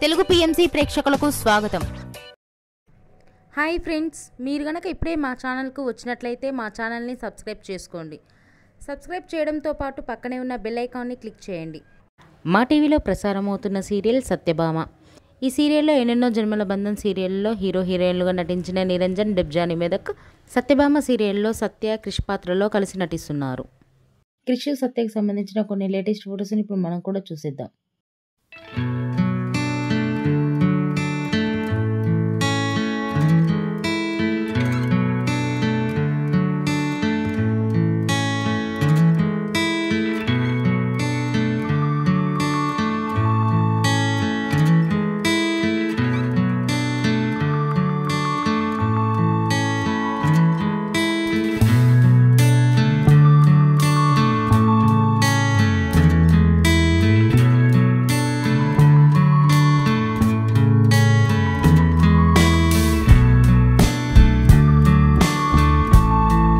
Telugu PMC ప్రేక్షకులకు స్వాగతం. Hi friends మీరు గనక ఇప్పుడే మా ఛానల్కు వచ్చినట్లయితే మా ఛానల్ని సబ్స్క్రైబ్ చేసుకోండి. సబ్స్క్రైబ్ చేయడంతో పాటు పక్కనే ఉన్న బెల్ ఐకాన్ని క్లిక్ చేయండి. మా టీవీలో ప్రసారం అవుతున్న సీరియల్ సత్యభామ. ఈ సీరియల్లో ఎన్నెన్నో జన్మల బంధం సీరియల్లో హీరో హీరోయిన్లుగా నటించిన నిరంజన్ డెబ్జాని మెదక్ సత్యభామ సీరియల్లో సత్య క్రిష్ పాత్రలో కలిసి నటిస్తున్నారు. క్రిష్ సత్యకి సంబంధించిన కొన్ని లేటెస్ట్ ఫొటోస్ని ఇప్పుడు మనం కూడా చూసేద్దాం.